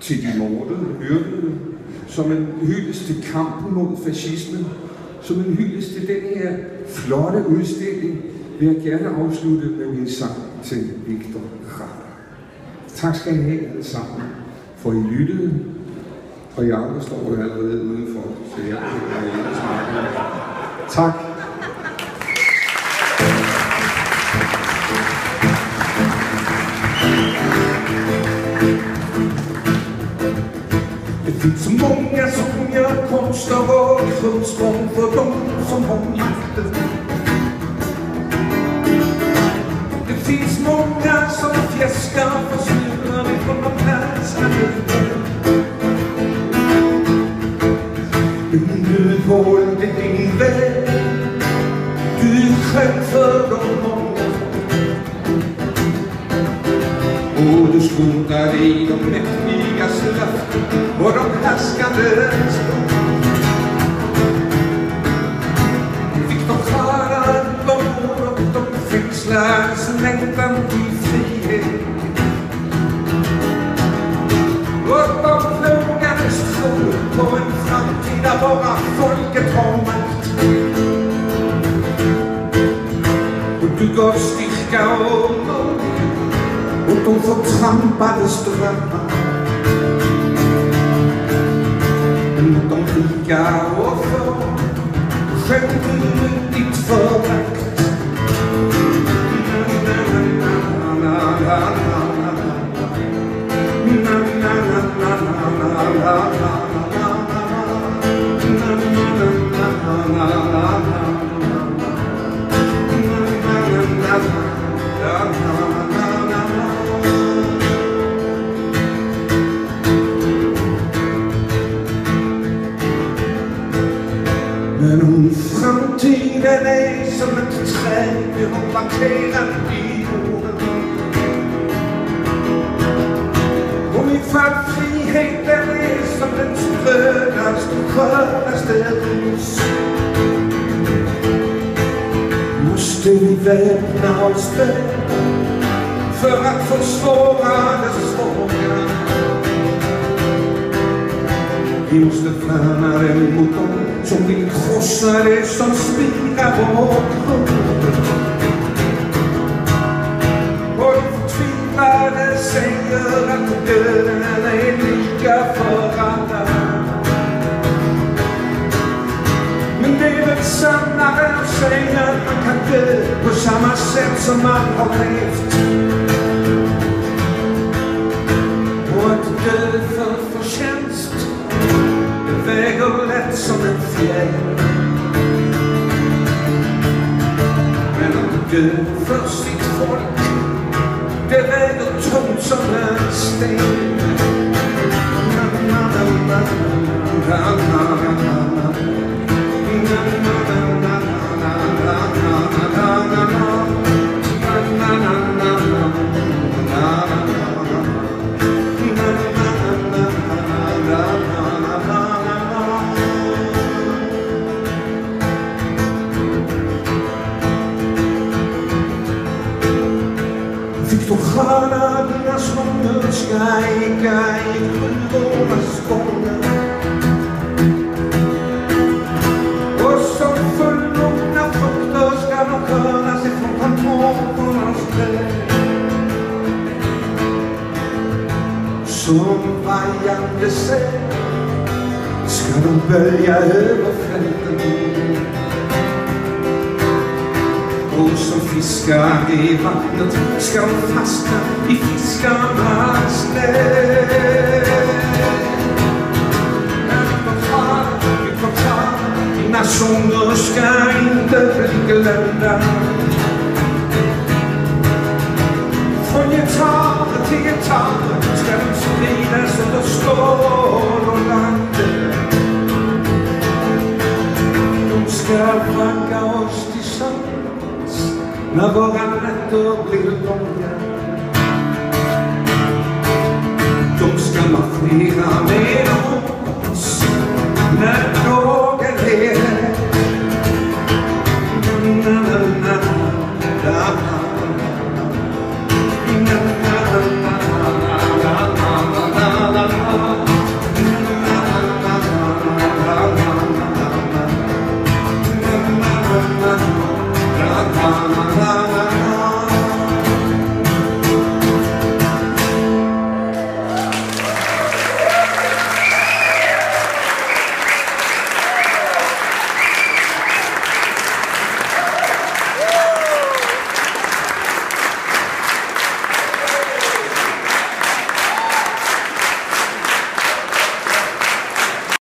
til de mordede, hyrdede, som en hyldest til kampen mod fascismen, som en hyldest til den her flotte udstilling, vil jeg gerne afslutte med min sang til Victor Rader. Tak skal I have alle sammen, for I lyttede, og jag andre står der allerede udenfor, så jeg kan ikke snakke. Tak. Det finns så många som gör konst av avgrundsgång för dem som har makten. Det finns många som fjäskar för försvuren ifrån de här skallen. Men du valde din väg, du själv för de många. Och du struntade i de mäktigas löften slags längtan till frihet. Och de plågades tro på en framtid där bara folket har makt. Och du gav styrka och mod åt de förtrampades drömmar. Runt om rika och få skänkte du ditt förakt. Men om framtiden är som ett träd vi har planterat i jorden Om ifall friheten är som den sprödaste skönaste ros Måste vi väpna oss väl för att försvara dess svaga vi måste värna den mot dem som vill krossa det som spirar vår. Och de förtvivlade säger att döden är lika för alla. Men det är väl sannare att säga att man kan dö på samma sätt som man har levt. Men från sitt folk. Det väger tungt som en sten. Na, na, na, na, na, na, na, na, φτωχάνα μιας χρονιάς καήκα ήρθοντας πόνα Όσο θέλω να φωτός κάνω κάνα σε φωτανό πόνας πέρα Son vayan de ser, scarabellia Pappor som fiskar i vattnet ska fastna i fiskarnas nät. Dina sånger ska inte förglömda. Från gitarr till gitarr ska de spridas över skål och land. De ska vandra ma vorato plegotonia Tomska ma frira meno